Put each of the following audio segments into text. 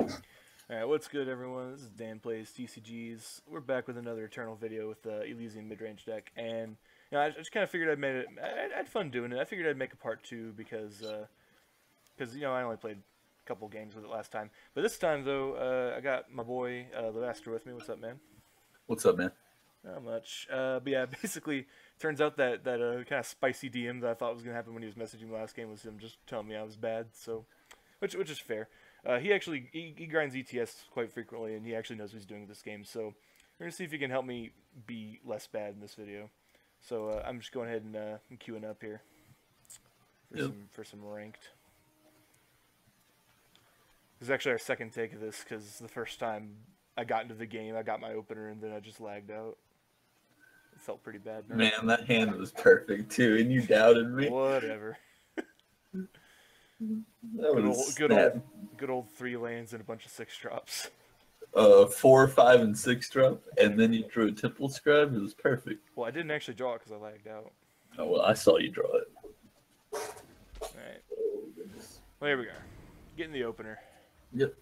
Alright, what's good everyone? This is Dan Plays TCGs. We're back with another Eternal video with the Elysian mid-range deck, and you know, I just kind of figured I'd made it. I, I had fun doing it. I figured I'd make a part two because, because you know, I only played a couple games with it last time. But this time though, uh, I got my boy uh, the Master with me. What's up, man? What's up, man? Not much. Uh, but yeah, basically, turns out that that uh, kind of spicy DM that I thought was gonna happen when he was messaging me last game was him just telling me I was bad. So, which which is fair. Uh, he actually he, he, grinds ETS quite frequently, and he actually knows what he's doing with this game. So we're gonna see if he can help me be less bad in this video. So uh, I'm just going ahead and uh, I'm queuing up here for yep. some for some ranked. This is actually our second take of this because the first time I got into the game, I got my opener, and then I just lagged out. It felt pretty bad. Man, that hand was perfect too, and you doubted me. Whatever. That good, was old, good old, good old three lands and a bunch of six drops. Uh, four, five, and six drop, and then you drew a temple scribe. It was perfect. Well, I didn't actually draw it because I lagged out. Oh well, I saw you draw it. All right. Well, here we go. Getting the opener. Yep.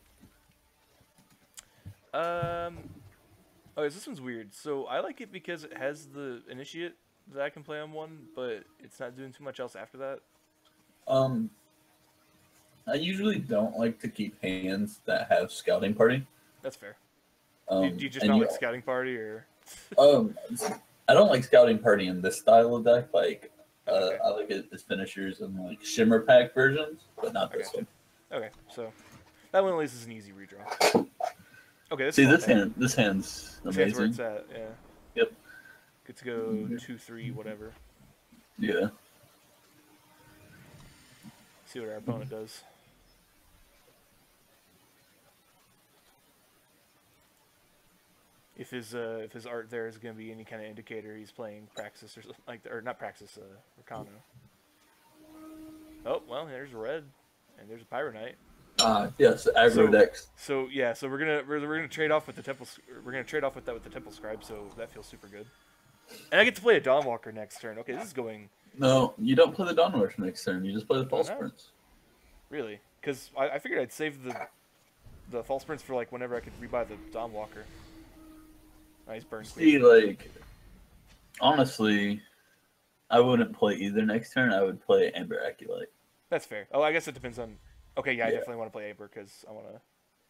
Um. Oh, this one's weird. So I like it because it has the initiate that I can play on one, but it's not doing too much else after that. Um, I usually don't like to keep hands that have scouting party. That's fair. Um, do, do you just not like scouting party or? um, I don't like scouting party in this style of deck. Like, uh, okay. I like it as finishers and like shimmer pack versions, but not this okay. one. Okay, so that one at least is an easy redraw. Okay, this see this hand. This hand's this amazing. Hand's where it's at. Yeah. Yep. Good to go two, three, whatever. Yeah. See what our opponent does. If his uh, if his art there is going to be any kind of indicator, he's playing Praxis or something like that, or not Praxis, uh, Rakano. Oh well, there's red, and there's a Pyro Knight. Uh, yes, aggro so, decks. So yeah, so we're gonna we're, we're gonna trade off with the temple. We're gonna trade off with that with the temple scribe. So that feels super good. And I get to play a Dawnwalker next turn. Okay, this is going. No, you don't play the Dawnwalker next turn. You just play the False Prince. Really? Because I, I figured I'd save the the False Prince for like whenever I could rebuy the Dawnwalker. Nice burn. See, like honestly, I wouldn't play either next turn. I would play Amber Acolyte. That's fair. Oh, I guess it depends on Okay, yeah, I definitely want to play Amber because I want to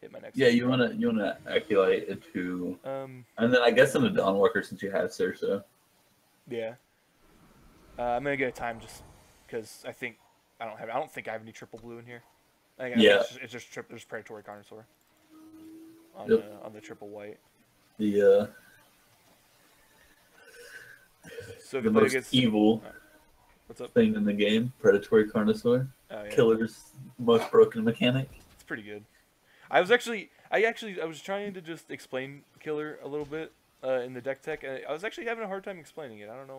hit my next. Yeah, you want to you want to Acolyte into. Um. And then I guess I'm the Dawnwalker since you have Cerso. Yeah. Uh, I'm gonna get a time just because I think I don't have I don't think I have any triple blue in here. I think yeah. It's just, it's just tri- there's predatory Carnosaur. On yep. the on the triple white. The uh. So the most evil what's up? thing in the game, predatory Carnosaur. Oh, yeah. Killer's most broken mechanic. It's pretty good. I was actually, I actually, I was trying to just explain Killer a little bit uh, in the deck tech, and I was actually having a hard time explaining it. I don't know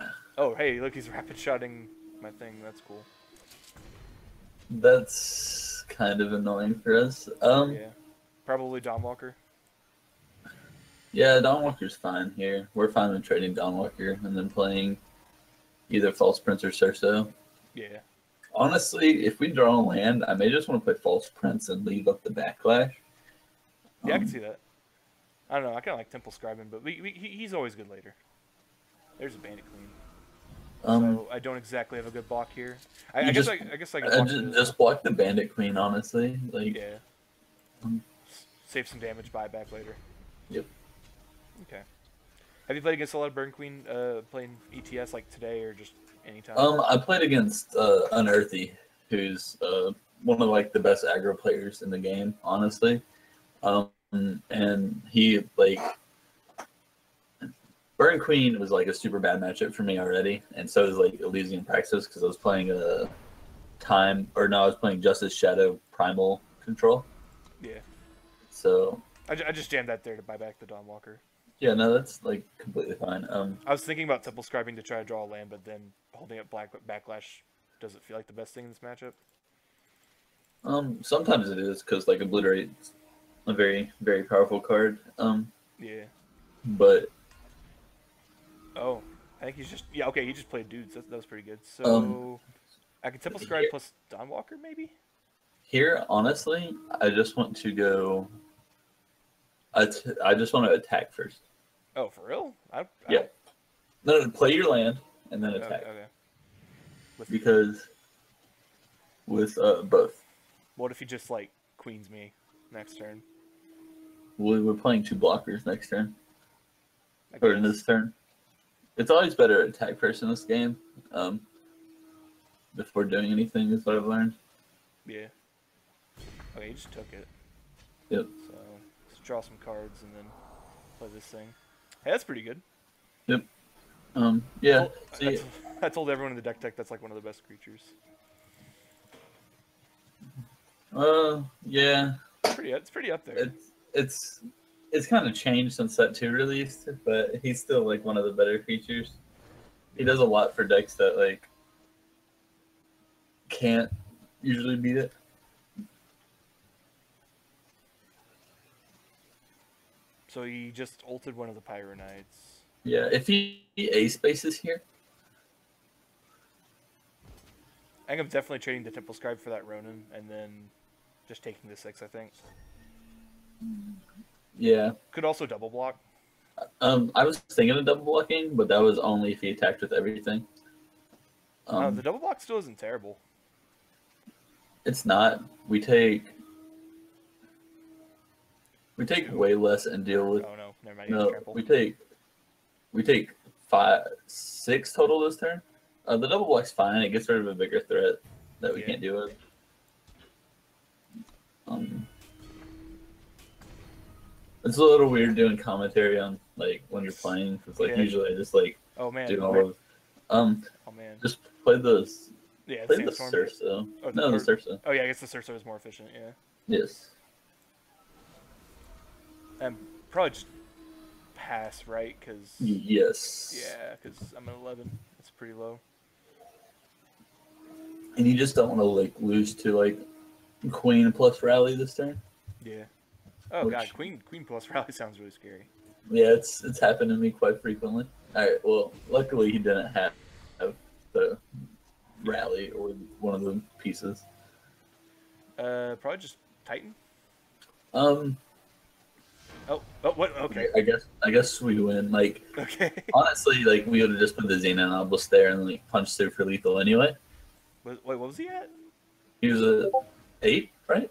why. Oh, hey, look, he's rapid shotting my thing. That's cool. That's kind of annoying for us. Um, yeah, probably Dawnwalker. Yeah, Dawnwalker's fine here. We're fine with trading Dawnwalker and then playing either False Prince or Cerso. Yeah. Honestly, if we draw a land, I may just want to play False Prince and leave up the backlash. Yeah, um, I can see that. I don't know. I kind of like Temple Scribing, but we, we, he's always good later. There's a Bandit Queen. Um, so I don't exactly have a good block here. I, I just, guess I, I guess I can uh, block just, just, block the Bandit Queen, honestly. Like yeah. Um, Save some damage, buy back later. Yep. Okay. Have you played against a lot of Burn Queen uh, playing ETS like today or just anytime? Um, I played against uh, Unearthy, who's uh, one of like the best aggro players in the game, honestly. Um, and he like Burn Queen was like a super bad matchup for me already, and so was like Elysian Praxis because I was playing a time or no, I was playing Justice Shadow Primal Control. Yeah. So I, I just jammed that there to buy back the Dawnwalker. Yeah, no, that's like completely fine. Um, I was thinking about temple scribing to try to draw a land, but then holding up black backlash doesn't feel like the best thing in this matchup. Um, sometimes it is because like obliterate's a very very powerful card. Um, yeah. But. Oh, I think he's just yeah okay. He just played dudes. That, that was pretty good. So um, I could temple scribe yeah. plus Dawnwalker maybe. Here, honestly, I just want to go. I, t- I just want to attack first. Oh, for real? I, I Yeah. No, no, play your land and then attack okay. With, because with uh, both, what if he just like queens me next turn? we we're playing two blockers next turn or in this turn. It's always better to attack first in this game. Um, before doing anything is what I've learned. Yeah. Okay, you just took it. Yep. So let's draw some cards and then play this thing. Hey, that's pretty good. Yep. Um, yeah. Well, I, See, t- I told everyone in the deck tech that's like one of the best creatures. uh, yeah. It's pretty, it's pretty up there. It's it's it's kind of changed since that two released, but he's still like one of the better creatures. He does a lot for decks that like can't usually beat it. So he just ulted one of the Pyro Knights. Yeah, if he, he a spaces here, I think I'm definitely trading the Temple Scribe for that Ronin and then just taking the six, I think. yeah. Could also double block. Um, I was thinking of double blocking, but that was only if he attacked with everything. Um, uh, the double block still isn't terrible. It's not. We take we take way less and deal with Oh no, never mind. no. We take we take five six total this turn. Uh, the double block's fine. It gets rid of a bigger threat that we Yeah. can't deal with. Um, it's a little weird doing commentary on like when you're playing because like Yeah. usually I just like Oh man. do oh, all of um oh man. just play the Yeah, play the. Sursa. Oh, No, the Sursa. Oh yeah, I guess the Sursa is more efficient. Yeah, Yes. And probably just pass right because Yes. yeah, because I'm at 11. It's pretty low. And you just don't want to like lose to like Queen plus Rally this turn. Yeah. Oh Which- god, Queen Queen plus Rally sounds really scary. Yeah, it's it's happened to me quite frequently. All right. Well, luckily he didn't have, have the Rally or one of the pieces. Uh, probably just Titan. Um. Oh, oh, what? Okay, I guess I guess we win. Like okay. honestly, like we would have just put the Xenan Obelisk there and like punched through for lethal anyway. Wait, what was he at? He was a eight, right?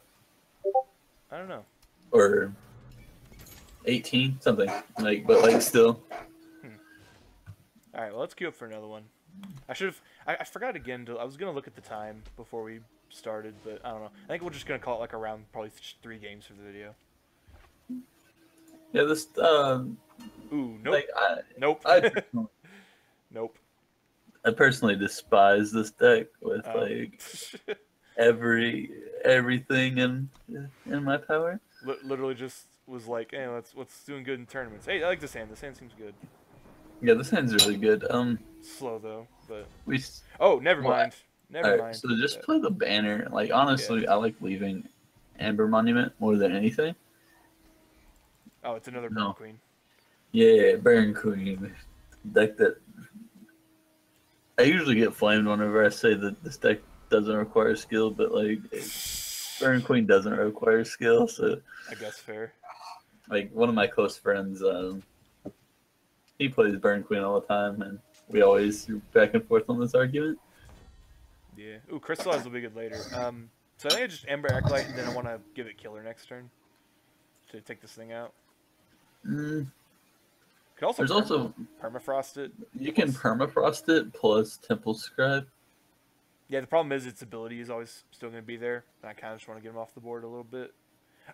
I don't know. Or eighteen, something like. But like still, hmm. All right, well, let's queue up for another one. I should have. I, I forgot again. To, I was gonna look at the time before we started, but I don't know. I think we're just gonna call it like around probably three games for the video. Yeah. This um, Ooh, nope, like I, nope, I personally, nope. I personally despise this deck with Um, like every everything in in my power. li- literally just was like, hey, let's what's doing good in tournaments. Hey, I like this hand. This hand seems good. Yeah, this hand's really good. Um, Slow though, but we s- oh, never Well, mind. Never alright, mind. so just play the banner. Like honestly, I like leaving Amber Monument more than anything. Oh, it's another no. Burn Queen. Yeah, Burn Queen deck that. I usually get flamed whenever I say that this deck doesn't require skill, but like Burn Queen doesn't require skill, so I guess fair. like one of my close friends, um, he plays Burn Queen all the time, and we always back and forth on this argument. Yeah. Ooh, Crystallize will be good later. Um, so I think I just Amber Acolyte, and then I want to give it Killer next turn to take this thing out. Mm, Could also there's perm- also permafrost it. you can permafrost it plus Temple Scribe. Yeah, the problem is its ability is always still going to be there. And I kind of just want to get him off the board a little bit.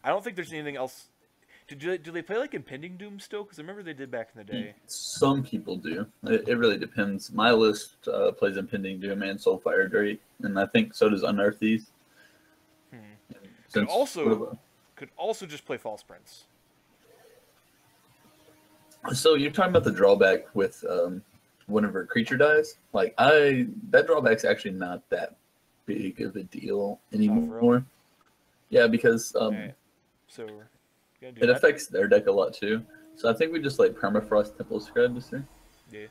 I don't think there's anything else. Do, do, they, do they play like Impending Doom still? Because I remember they did back in the day. Some people do. It, it really depends. My list uh, plays Impending Doom and Soulfire Drake, and I think so does Unearth These. Hmm. Since also- Could also just play False Prince. So you're talking about the drawback with um, whenever a creature dies. Like I, that drawback's actually not that big of a deal anymore. Yeah, because um. So it that. affects their deck a lot too. So I think we just like permafrost temple scribe this turn. Yeah.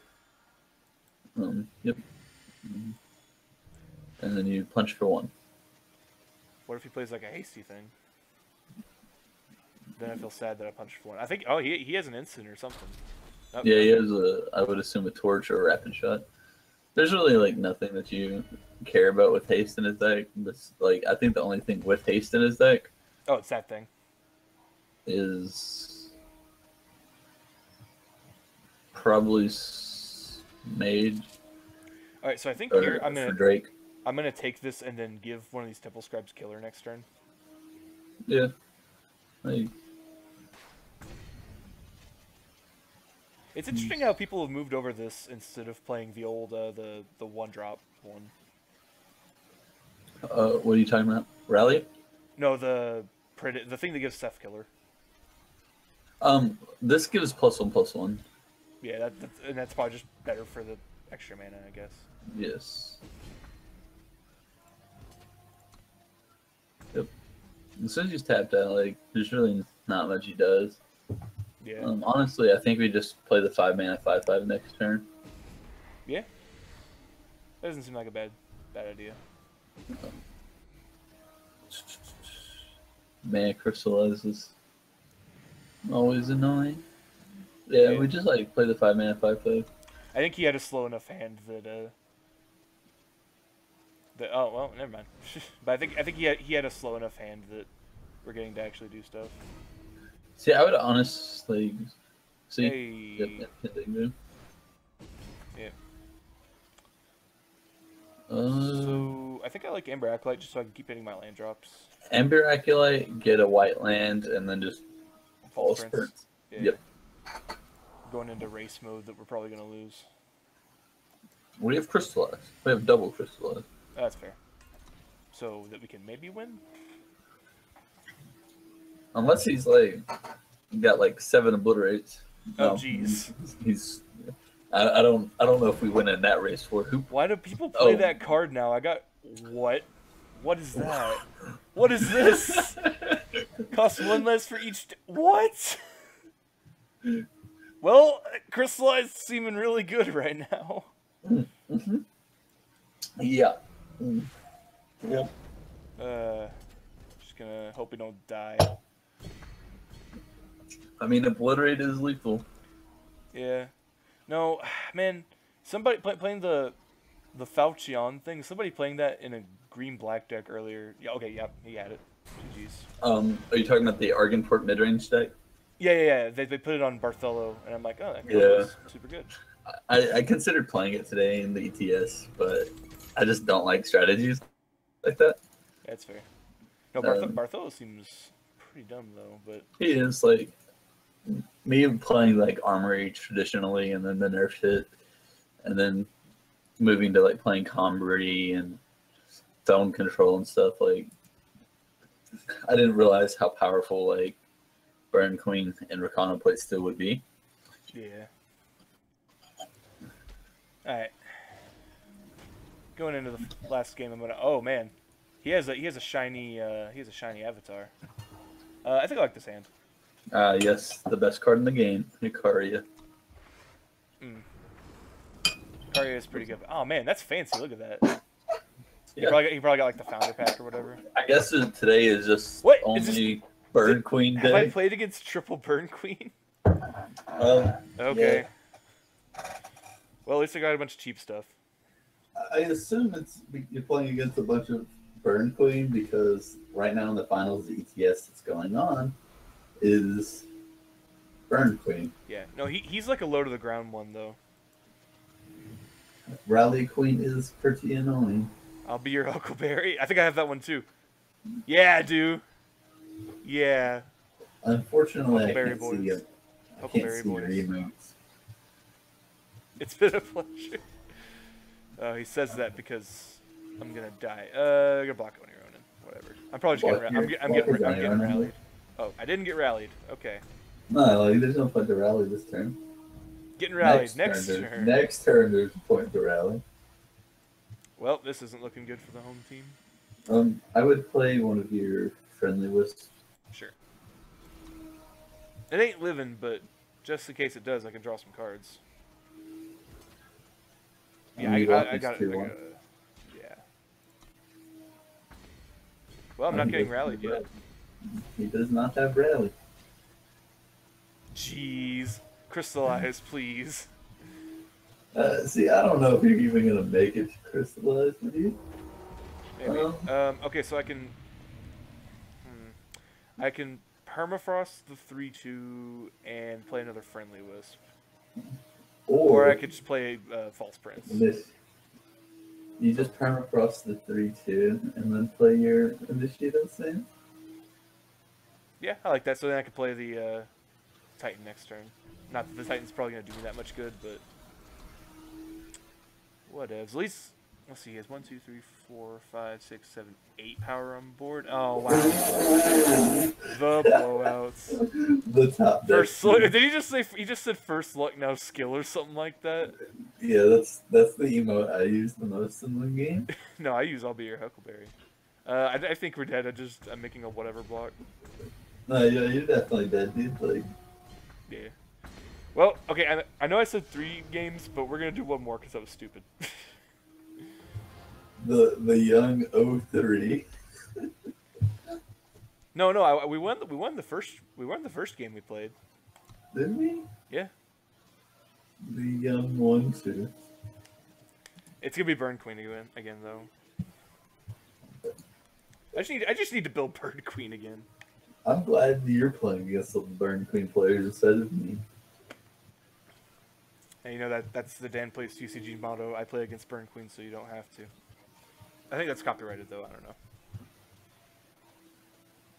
Um, yep. Mhm. And then you punch for one. What if he plays like a hasty thing? Then I feel sad that I punched for one. I think. Oh, he he has an instant or something. Oh, Yeah, he has a. I would assume a torch or a rapid shot. There's really like nothing that you care about with haste in his deck. But like, I think the only thing with haste in his deck Oh, it's that thing. is probably made. All right, so I think or here I'm gonna Drake. I'm gonna take this and then give one of these temple scribes killer next turn. Yeah. Like, It's interesting how people have moved over this instead of playing the old uh, the the one drop one. uh, what are you talking about? Rally? No, the the thing that gives Seth killer. Um, this gives plus one plus one. Yeah, that, that's, and that's probably just better for the extra mana, I guess. Yes. Yep. As soon as he's tapped out, like, there's really not much he does. Yeah, Um, honestly, I think we just play the five mana five five next turn. Yeah. That doesn't seem like a bad bad idea. Mana crystallizes. Always annoying. Yeah, Yeah. we just like play the five mana five five. I think he had a slow enough hand that uh. That, oh well, never mind. but I think I think he had he had a slow enough hand that we're getting to actually do stuff. See, I would honestly see. Hey. Yeah. Uh, So I think I like Amber Acolyte just so I can keep hitting my land drops. Amber Acolyte, get a white land, and then just Prince. spurts. Yeah. Yep. Going into race mode that we're probably gonna lose. We have crystallized. We have double crystallized. That's fair. So that we can maybe win. Unless he's like got like seven obliterates. Oh, No, jeez. He's, he's I, I don't I don't know if we win in that race for who Why do people play Oh. that card now? I got what? What is that? what is this? Costs one less for each. what? Well, crystallized seeming really good right now. Yeah. Mm. Yep. Uh, just gonna hope we don't die. I mean obliterate is lethal. Yeah. No, man. Somebody play, playing the the Falchion thing. Somebody playing that in a green black deck earlier. Yeah. Okay. Yep. he had it. GG's. Um are you talking about the Argenport mid range deck? Yeah, yeah, yeah. They, they put it on Bartholo, and I'm like, oh, that Yeah. super good. I, I considered playing it today in the ETS, but I just don't like strategies like that. That's fair. No, Barth- Um, Bartholo seems pretty dumb though. But He is like me playing like armory traditionally and then the nerf hit and then moving to like playing Combrei and zone control and stuff like I didn't realize how powerful like Burn Queen and Rakano play still would be. yeah. All right. Going into the last game, I'm gonna. Oh man, he has a he has a shiny uh, he has a shiny avatar. Uh, I think I like this hand. Uh yes, the best card in the game, Hikaria. Karia is pretty good. Oh man, that's fancy. Look at that. He Yeah. probably got, he probably got like the founder pack or whatever. I guess today is just What? Is only Burn it- Queen Have I played against triple burn queen? Um, Okay. Well, at least I got a bunch of cheap stuff. I assume it's you're playing against a bunch of Burn Queen because right now in the finals, the ETS that's going on is Burn Queen. Yeah. No, he he's like a low to the ground one though. Rally Queen is pretty annoying. I'll be your Huckleberry. I think I have that one too. Yeah, I do. Yeah. Unfortunately, I can't boys. see it. I can't see your emotes. It's been a pleasure. Uh, he says that because I'm gonna die. Uh, you're gonna block on your own. and Whatever. I'm probably just getting. I'm, I'm getting. I'm getting rallied. Oh, I didn't get rallied. Okay. No, like, there's no point to rally this turn. Getting rallied next, turn, turn. Next turn, there's a point to rally. Well, this isn't looking good for the home team. Um, I would play one of your friendly wisps. Sure. It ain't living, but just in case it does, I can draw some cards. Yeah, I, I, got I got it. I got it. Yeah. Well, I'm not getting rallied yet. He does not have rally. Jeez. Crystallize, please. Uh, see, I don't know if you're even gonna make it to crystallize with you. Maybe. Uh-huh. Um, okay, so I can. Hmm, I can permafrost the three two and play another friendly wisp, Or, or I could just play uh, false prince. this. You just permafrost the three two and then play your initiate insane. Yeah, I like that. So then I could play the uh, titan next turn. Not that the titan's probably gonna do me that much good, but whatevs. At least let's see. He has one, two, three, four, five, six, seven, eight power on board. Oh wow, the blowouts. The top deck. First look. Did he just say? He just said first luck now skill or something like that. Yeah, that's that's the emote I use the most in the game. No, I use I'll be your Huckleberry. Uh, I, I think we're dead. I just I'm making a whatever block. No, yeah, you're definitely dead, dude. Like, Yeah. Well, okay. I, I know I said three games, but we're gonna do one more because that was stupid. the the young 03. no, no. I, we won. We won the first. We won the first game we played. Didn't we? Yeah. The young one too. It's gonna be Burn Queen again. Again though. I just need. I just need to build Burn Queen again. I'm glad you're playing against the Burn Queen players instead of me. And you know that that's the Dan plays TCG motto. I play against Burn Queen, so you don't have to. I think that's copyrighted though. I don't know.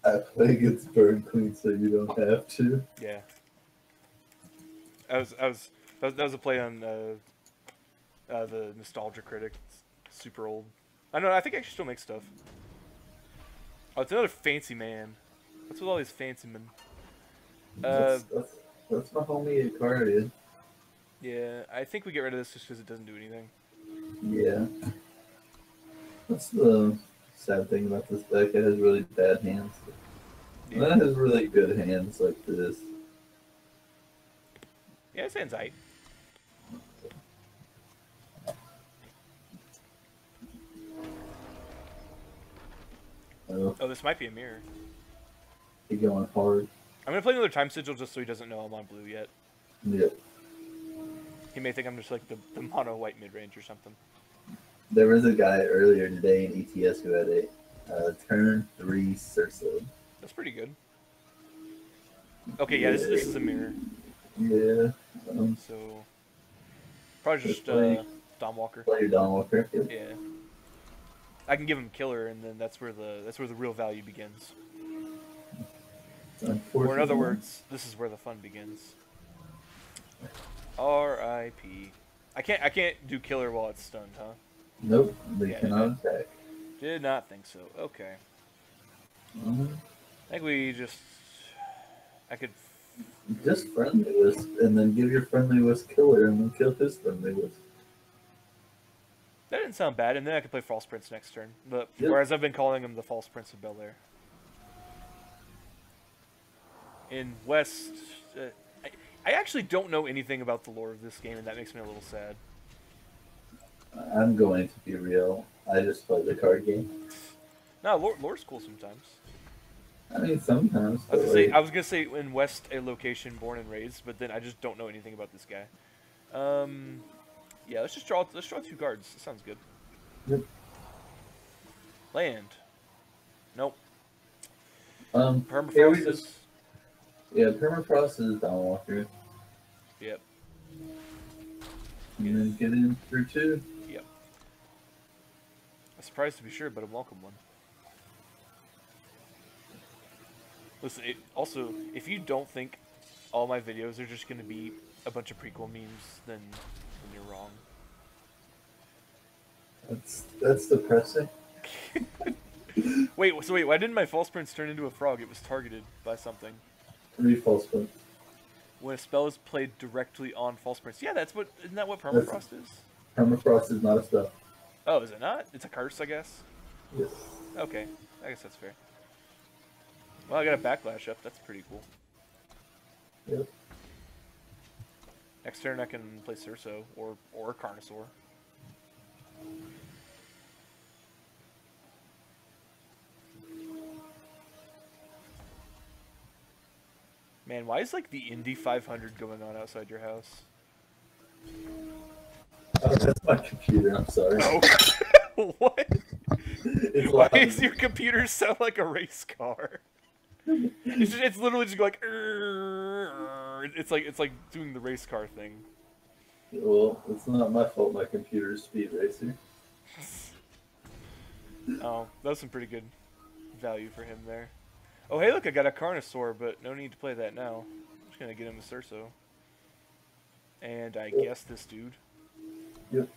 I play against Burn Queen so you don't have to. Yeah. I was I was that was, that was a play on uh, uh, the Nostalgia Critic. It's super old. I know. I think I actually still make stuff. Oh, it's another fancy man. What's with all these fancy men? Uh, That's, that's, that's my homie Icardian. yeah. I think we get rid of this just because it doesn't do anything. Yeah. That's the sad thing about this deck. It has really bad hands. And Yeah, then it has really good hands like this. yeah it sounds right. Oh, Oh, this might be a mirror. He going hard. I'm gonna play another time sigil just so he doesn't know I'm on blue yet. Yep. He may think I'm just like the, the mono white mid range or something. There was a guy earlier today in ETS who had a uh, turn three Cerso. That's pretty good. Okay, yeah, this, this is a mirror. Yeah. Um, So probably just play- uh, Dawnwalker. play your Dawnwalker. Yep. Yeah. I can give him killer, and then that's where the that's where the real value begins. Or in other words, this is where the fun begins. R.I.P. I can't I can't do killer while it's stunned, huh? Nope, they Yeah, cannot attack. Did not think so. Okay. Mhm. I think we just I could Just friendly wisp, and then give your friendly wisp killer, and then kill his friendly wisp. that didn't sound bad, and then I could play False Prince next turn. But Yep. whereas I've been calling him the False Prince of Bel Air. In West, uh, I, I actually don't know anything about the lore of this game, and that makes me a little sad. I'm going to be real. I just play the card game. No, lore, lore's cool sometimes. I mean, sometimes. I was, gonna say, I was gonna say in West a location born and raised, but then I just don't know anything about this guy. Um, yeah, let's just draw. Let's draw two cards. That sounds good. Yep. Land. Nope. um, we Permafrost. Yeah, permafrost is Dawnwalker, Yep. and then get in through two. Yep. A surprise to be sure, but a welcome one. Listen, it, also, if you don't think all my videos are just gonna be a bunch of prequel memes, then, then you're wrong. That's that's depressing. Wait, so wait, why didn't my false prince turn into a frog? It was targeted by something. Three false points. When a spell is played directly on false prince. Yeah, that's what. Isn't that what permafrost is? Permafrost is not a spell. Oh, is it not? It's a curse, I guess. Yes. Okay, I guess that's fair. Well, I got a backlash up. That's pretty cool. Yep. Next turn, I can play Cerso or or Carnosaur. Man, why is like the Indy 500 going on outside your house? Oh, that's my computer. I'm sorry. Oh, what? It's Why loud. does your computer sound like a race car? It's, just, it's literally just like it's like it's like doing the race car thing. Well, it's not my fault. My computer's speed racer. Oh, that was some pretty good value for him there. Oh, hey, look, I got a Carnosaur, but no need to play that now. I'm just gonna get him a Cerso. And I guess this dude. Yep.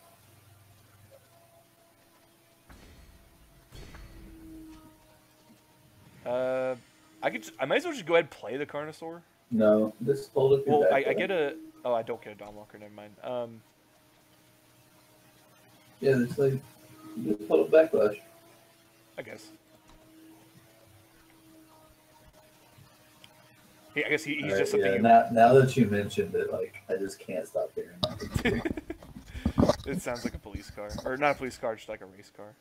Uh, I could. I might as well just go ahead and play the Carnosaur. No, up Well, I, I get a. Oh, I don't get a Dawnwalker. Never mind. Um, Yeah, it's like just up backlash. I guess. He, I guess he, he's Alright, just something. yeah, you, now, now that you mentioned it, like I just can't stop hearing that. it sounds like a police car, or not a police car, just like a race car.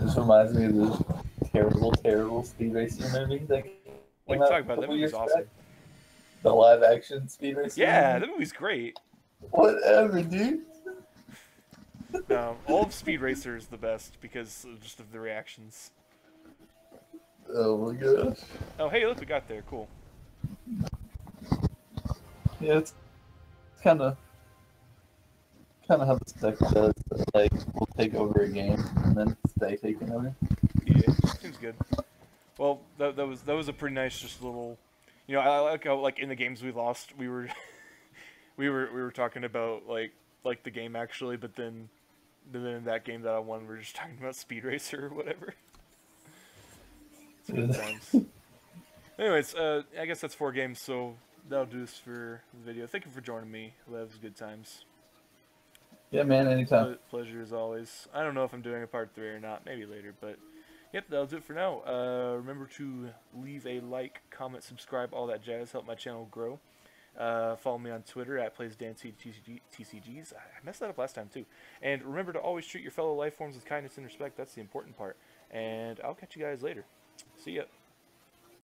This reminds me of this terrible, terrible speed racing movie that came What are you out talking about? That movie's awesome. back. The live action speed racing. Yeah, movie? that movie's great. Whatever, dude. No, all of Speed Racer is the best because of just of the reactions. Oh my gosh. Oh, hey, look, we got there. Cool. Yeah, it's kind of kind of how this deck does. Like we'll take over a game and then stay taking over. Yeah, seems good. Well, that, that was that was a pretty nice, just little. You know, I like how like in the games we lost, we were, we were we were talking about like like the game actually, but then, but then in that game that I won, we are just talking about Speed Racer or whatever. It's good times. Anyways, uh, I guess that's four games, so that'll do this for the video. Thank you for joining me. Was good times. Yeah, man. Anytime. Ple- pleasure as always. I don't know if I'm doing a part three or not. Maybe later, but yep, that'll do it for now. Uh, remember to leave a like, comment, subscribe, all that jazz. Help my channel grow. Uh, follow me on Twitter at PlaysDanceTCGs. I messed that up last time too. And remember to always treat your fellow life forms with kindness and respect. That's the important part. And I'll catch you guys later. See ya.